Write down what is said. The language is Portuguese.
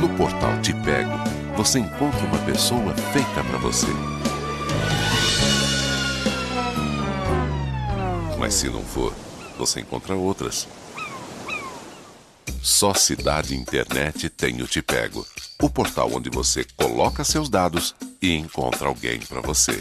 No portal Te Pego, você encontra uma pessoa feita para você. Mas se não for, você encontra outras. Só Cidade Internet tem o Te Pego, o portal onde você coloca seus dados e encontra alguém para você.